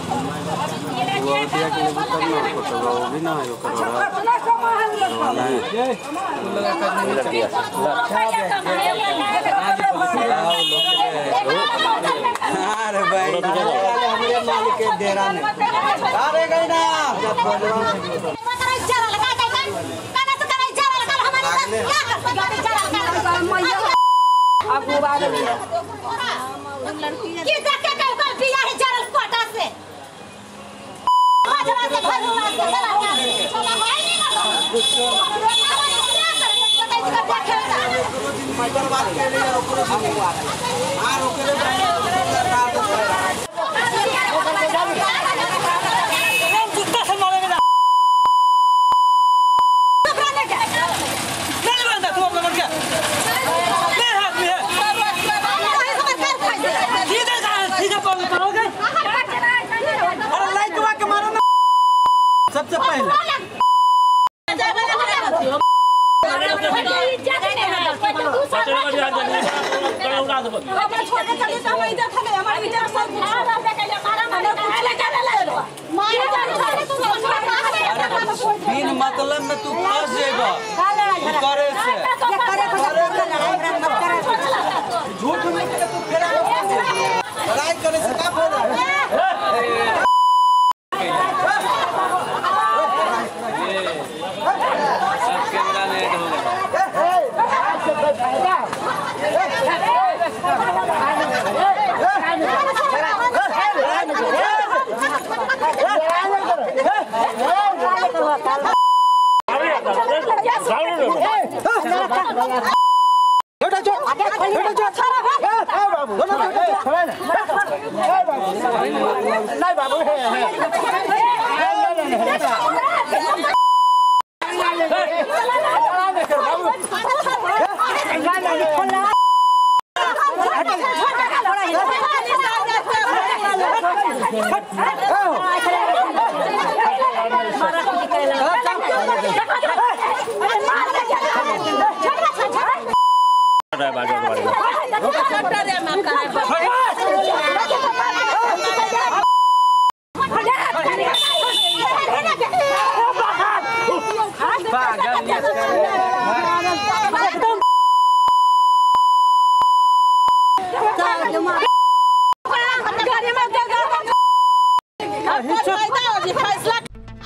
वो दिया के लिए तब ना फ़ोटो वो भी ना है। ओकर अरे भाई हमरे मालिक के डेरा में अरे गई ना जब बोलवा सबसे बिन मतलब में तू फंस जेबा करे से झूठ में तू फेरा लड़ाई करे से का फ़ायदा Đây bà bữa hè hè. বাজার বাজার